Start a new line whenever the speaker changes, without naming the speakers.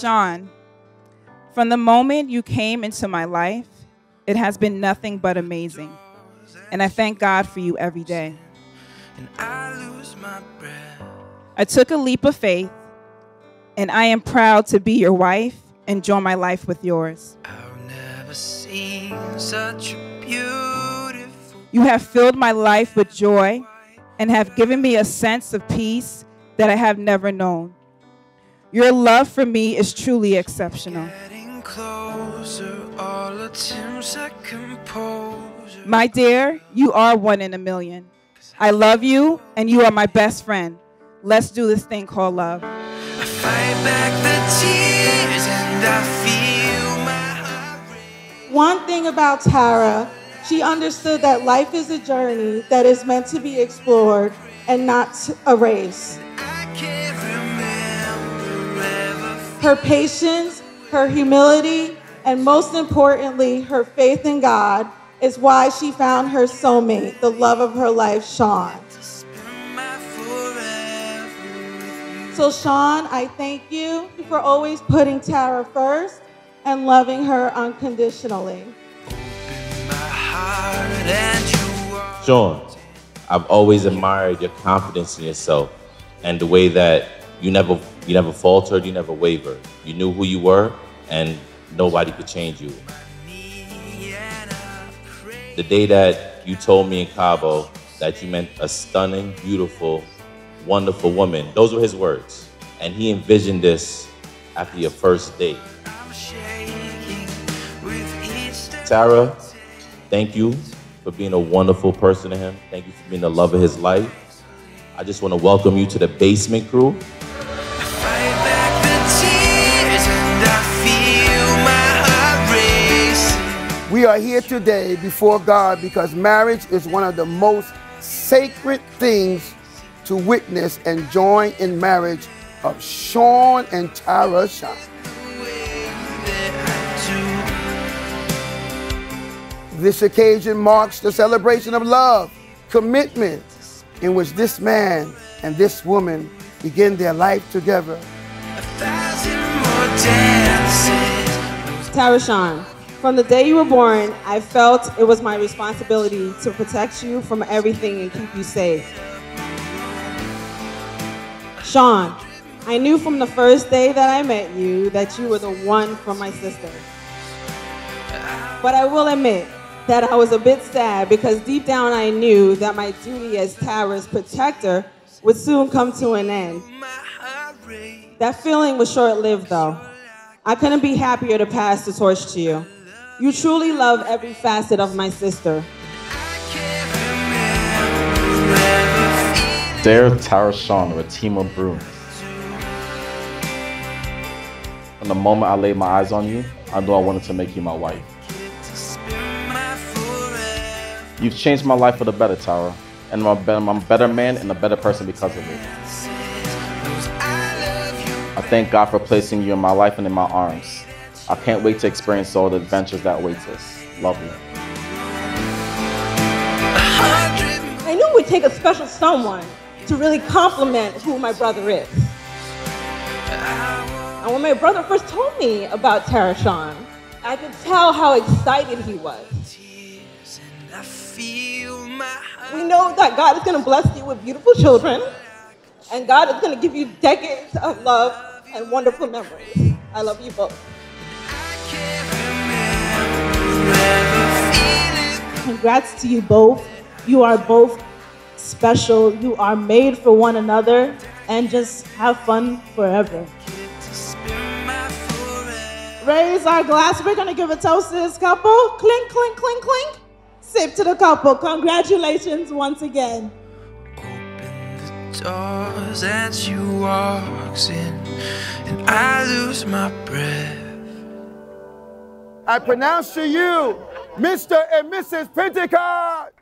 Shaun, from the moment you came into my life, it has been nothing but amazing. And I thank God for you every day. I took a leap of faith, and I am proud to be your wife and join my life with yours. You have filled my life with joy and have given me a sense of peace that I have never known. Your love for me is truly exceptional. My dear, you are one in a million. I love you, and you are my best friend. Let's do this thing called love.
One thing about Tara, she understood that life is a journey that is meant to be explored and not a race. Her patience, her humility, and most importantly, her faith in God is why she found her soulmate, the love of her life, Shaun. So, Shaun, I thank you for always putting Tara first and loving her unconditionally.
Shaun, I've always admired your confidence in yourself and the way that you never you never faltered, you never wavered. You knew who you were and nobody could change you. The day that you told me in Cabo that you meant a stunning, beautiful, wonderful woman, those were his words. And he envisioned this after your first date. Tara, thank you for being a wonderful person to him. Thank you for being the love of his life. I just want to welcome you to the basement crew.
We are here today before God because marriage is one of the most sacred things to witness and join in marriage of Shaun and Tarashon. This occasion marks the celebration of love, commitment, in which this man and this woman begin their life together.
Tarashon, from the day you were born, I felt it was my responsibility to protect you from everything and keep you safe. Shaun, I knew from the first day that I met you that you were the one for my sister. But I will admit that I was a bit sad because deep down I knew that my duty as Tara's protector would soon come to an end. That feeling was short lived though. I couldn't be happier to pass the torch to you. You truly love every facet of my sister.
Dare Tarashon a team of. From the moment I laid my eyes on you, I knew I wanted to make you my wife. You've changed my life for the better, Tara, and I'm a better, I'm a better man and a better person because of it. I thank God for placing you in my life and in my arms. I can't wait to experience all the adventures that await us. Love you.
I knew it would take a special someone to really compliment who my brother is. And when my brother first told me about Tarashon, I could tell how excited he was. We know that God is going to bless you with beautiful children, and God is going to give you decades of love and wonderful memories. I love you both. Congrats to you both. You are both special. You are made for one another, and just have fun forever. Raise our glass. We're going to give a toast to this couple. Clink, clink, clink, clink. Sip to the couple. Congratulations once again.
Open the doors and she walks in, and I lose my breath.
I pronounce to you, Mr. and Mrs. Pentecost.